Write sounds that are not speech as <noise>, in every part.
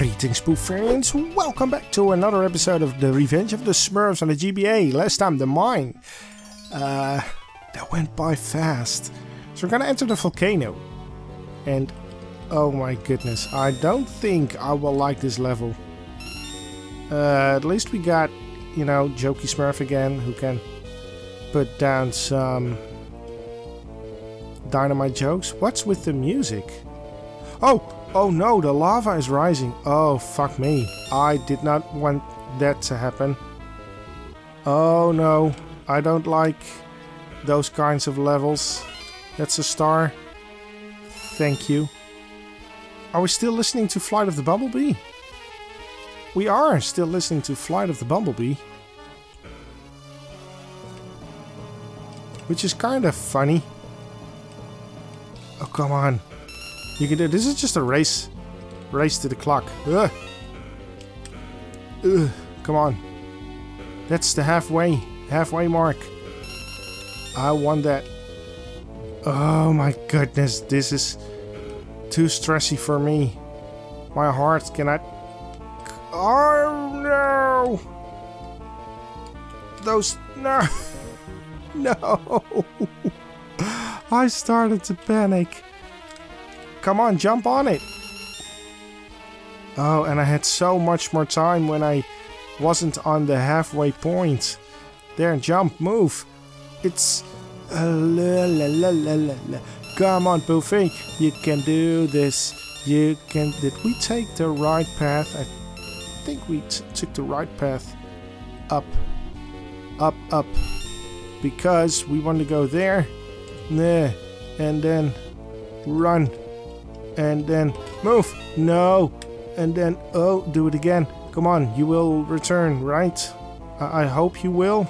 Greetings, Spoofarians. Welcome back to another episode of The Revenge of the Smurfs on the GBA. Last time, the mine. Uh, that went by fast. So we're gonna enter the volcano. And, oh my goodness, I don't think I will like this level. Uh, at least we got, you know, Jokey Smurf again, who can put down some dynamite jokes. What's with the music? Oh, oh no, the lava is rising. Oh, fuck me. I did not want that to happen. Oh no, I don't like those kinds of levels. That's a star. Thank you. Are we still listening to Flight of the Bumblebee? We are still listening to Flight of the Bumblebee. Which is kind of funny. Oh, come on. You can do this is just a race. Race to the clock. Ugh. Ugh. Come on. That's the halfway. Halfway mark. I won that. Oh my goodness. This is too stressy for me. My heart cannot... Oh no! Those... No! <laughs> no! <laughs> I started to panic. Come on, jump on it. Oh, and I had so much more time when I wasn't on the halfway point. There, jump, move. It's... Uh, la, la, la. Come on, Poofy. You can do this. You can... Did we take the right path? I think we took the right path. Up. Up, up. Because we want to go there. Nah. And then... Run and then move. No. And then, oh, do it again. Come on, you will return, right? I, I hope you will.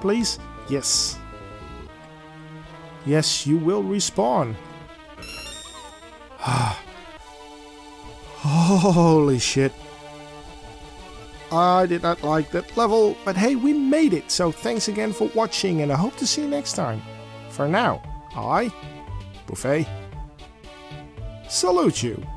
Please? Yes. Yes, you will respawn. <sighs> Holy shit. I did not like that level, but hey, we made it. So thanks again for watching and I hope to see you next time. For now, I, Poofy, salute you.